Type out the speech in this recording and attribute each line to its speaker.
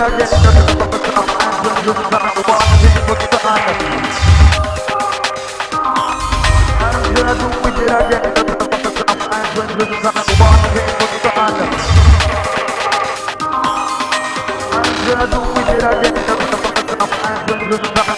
Speaker 1: I'm gonna do it again.